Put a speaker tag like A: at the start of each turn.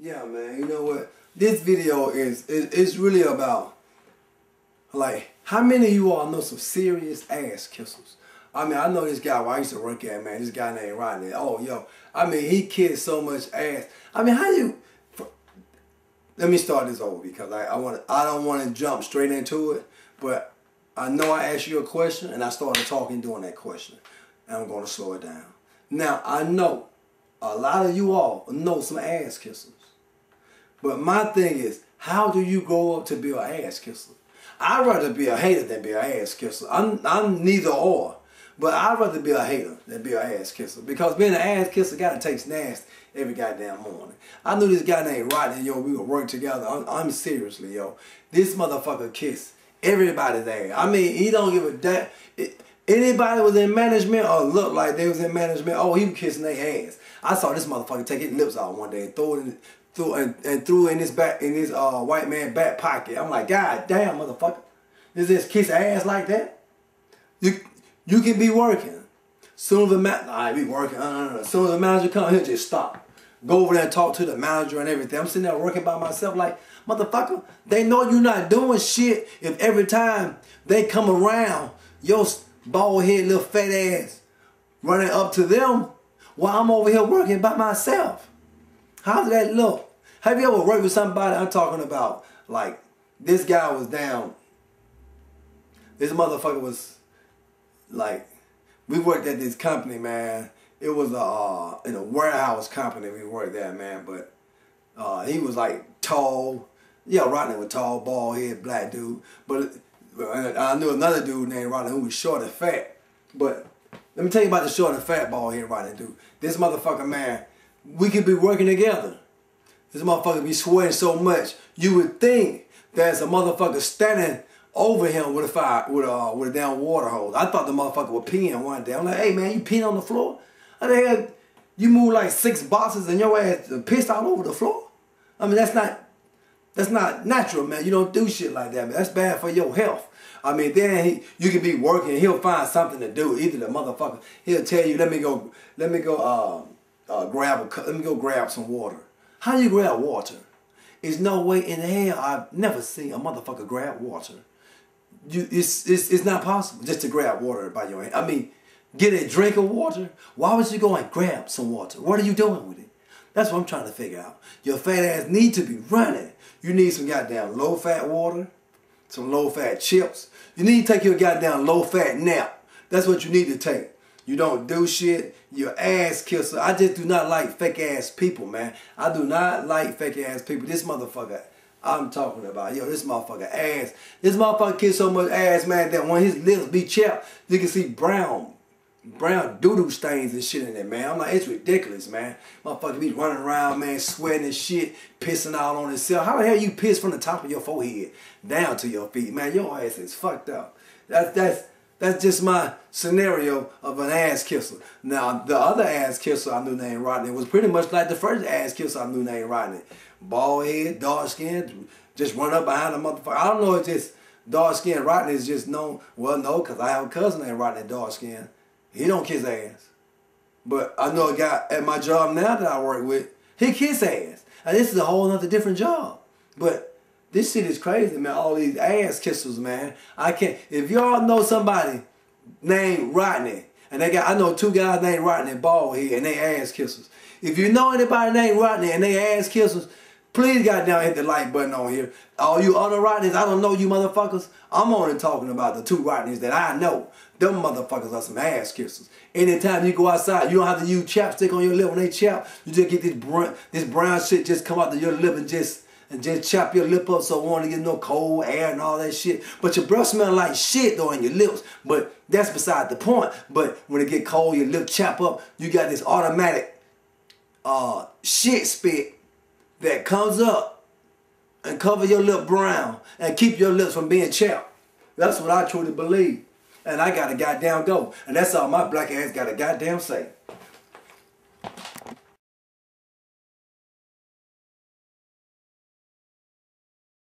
A: Yeah, man. You know what? This video is is, is really about like how many of you all know some serious ass kissers? I mean, I know this guy where I used to work at, man. This guy named Rodney. Oh, yo. I mean, he kissed so much ass. I mean, how you? Let me start this over because I, I want. I don't want to jump straight into it, but I know I asked you a question and I started talking during that question, and I'm going to slow it down. Now I know a lot of you all know some ass kissers, but my thing is, how do you grow up to be an ass kisser? I'd rather be a hater than be an ass kisser. I'm I'm neither or. But I'd rather be a hater than be an ass kisser. Because being an ass kisser gotta taste nasty every goddamn morning. I knew this guy named Rodney, yo, we would work together. I'm, I'm seriously, yo. This motherfucker kiss everybody there. I mean, he don't give a damn. Anybody was in management or looked like they was in management, oh, he was kissing their ass. I saw this motherfucker take his lips out one day and throw it in, threw, and, and threw in his back in his uh, white man back pocket. I'm like, God damn, motherfucker. Is this kiss ass like that? You you can be working. Soon as the manager, I be working. Uh, soon as the manager come, he'll just stop. Go over there and talk to the manager and everything. I'm sitting there working by myself like, motherfucker, they know you're not doing shit if every time they come around, your bald head little fat ass running up to them while I'm over here working by myself. How does that look? Have you ever worked with somebody? I'm talking about like this guy was down. This motherfucker was like we worked at this company, man. It was a uh, in a warehouse company we worked at, man. But uh, he was like tall. Yeah, Rodney was tall, bald head, black dude. But I knew another dude named Rodney who was short and fat. But let me tell you about the short and fat ball head Rodney dude. This motherfucker, man, we could be working together. This motherfucker be sweating so much, you would think there's a motherfucker standing over him with a fire with a uh, with a down water hose. I thought the motherfucker was peeing one day. I'm like, hey man, you peeing on the floor? How the hell you move like six boxes and your ass pissed all over the floor? I mean that's not that's not natural, man. You don't do shit like that, man. That's bad for your health. I mean, then he, you can be working, he'll find something to do. Either the motherfucker, he'll tell you, let me go, let me go, uh, uh, grab a, let me go grab some water. How you grab water? There's no way in hell I've never seen a motherfucker grab water you, it's, it's, it's not possible just to grab water by your hand. I mean, get a drink of water. Why would you go and grab some water? What are you doing with it? That's what I'm trying to figure out. Your fat ass need to be running. You need some goddamn low fat water, some low fat chips. You need to take your goddamn low fat nap. That's what you need to take. You don't do shit. Your ass kisser. I just do not like fake ass people, man. I do not like fake ass people. This motherfucker I'm talking about. Yo, this motherfucker ass. This motherfucker kiss so much ass, man, that when his lips be chapped, you can see brown, brown doo-doo stains and shit in there, man. I'm like, it's ridiculous, man. Motherfucker be running around, man, sweating and shit, pissing out on himself. How the hell you piss from the top of your forehead down to your feet? Man, your ass is fucked up. That's, that's, that's just my scenario of an ass kisser. Now, the other ass kisser I knew named Rodney was pretty much like the first ass kisser I knew named Rodney bald head, dark skin, just run up behind a motherfucker. I don't know if this dark skin Rodney is just known. Well, no, because I have a cousin named Rodney dark skin. He don't kiss ass. But I know a guy at my job now that I work with, he kiss ass. And this is a whole other different job. But this shit is crazy, man. All these ass kissers, man. I can't. If y'all know somebody named Rodney, and they got, I know two guys named Rodney bald here, and they ass kissers. If you know anybody named Rodney and they ass kissers, Please goddamn hit the like button on here. All you other Rodneys, I don't know you motherfuckers. I'm only talking about the two Rodneys that I know. Them motherfuckers are some ass kissers. Anytime you go outside, you don't have to use chapstick on your lip when they chap. You just get this brown, this brown shit just come out of your lip and just and just chop your lip up so it won't get no cold air and all that shit. But your breath smell like shit though in your lips. But that's beside the point. But when it get cold, your lip chop up, you got this automatic uh, shit spit that comes up and cover your lip brown and keep your lips from being chapped. That's what I truly believe. And I got to goddamn go. And that's all my black ass got to goddamn say.